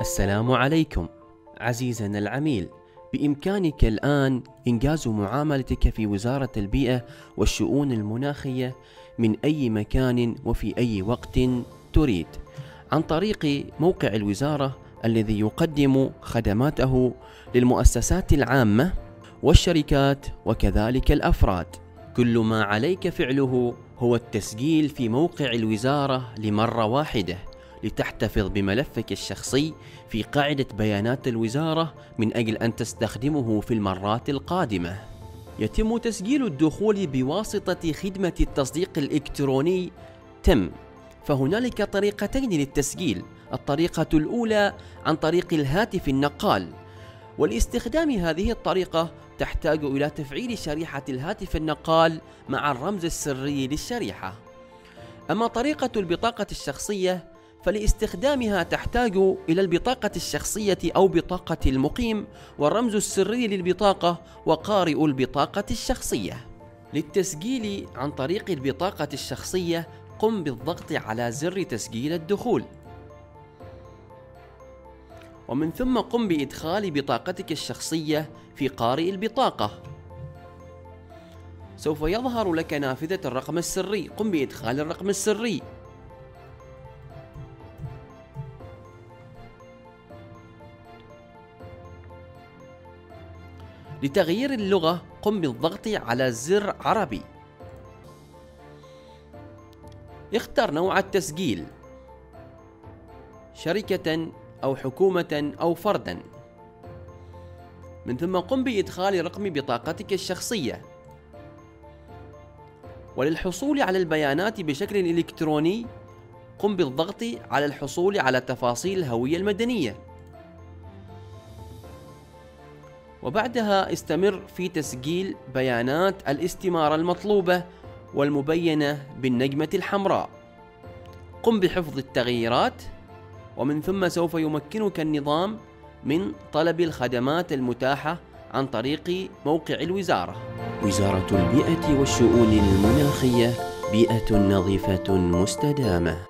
السلام عليكم. عزيزنا العميل بإمكانك الآن إنجاز معاملتك في وزارة البيئة والشؤون المناخية من أي مكان وفي أي وقت تريد. عن طريق موقع الوزارة الذي يقدم خدماته للمؤسسات العامة والشركات وكذلك الأفراد. كل ما عليك فعله هو التسجيل في موقع الوزارة لمرة واحدة. لتحتفظ بملفك الشخصي في قاعدة بيانات الوزارة من أجل أن تستخدمه في المرات القادمة. يتم تسجيل الدخول بواسطة خدمة التصديق الإلكتروني تم، فهنالك طريقتين للتسجيل، الطريقة الأولى عن طريق الهاتف النقال، ولاستخدام هذه الطريقة تحتاج إلى تفعيل شريحة الهاتف النقال مع الرمز السري للشريحة. أما طريقة البطاقة الشخصية فلاستخدامها تحتاج إلى البطاقة الشخصية أو بطاقة المقيم والرمز السري للبطاقة وقارئ البطاقة الشخصية. للتسجيل عن طريق البطاقة الشخصية قم بالضغط على زر تسجيل الدخول. ومن ثم قم بإدخال بطاقتك الشخصية في قارئ البطاقة. سوف يظهر لك نافذة الرقم السري، قم بإدخال الرقم السري. لتغيير اللغة قم بالضغط على زر عربي. اختر نوع التسجيل. شركة أو حكومة أو فردا. من ثم قم بإدخال رقم بطاقتك الشخصية. وللحصول على البيانات بشكل إلكتروني قم بالضغط على الحصول على تفاصيل الهوية المدنية. وبعدها استمر في تسجيل بيانات الاستمارة المطلوبة والمبينة بالنجمة الحمراء. قم بحفظ التغييرات ومن ثم سوف يمكنك النظام من طلب الخدمات المتاحة عن طريق موقع الوزارة. وزارة البيئة والشؤون المناخية بيئة نظيفة مستدامة.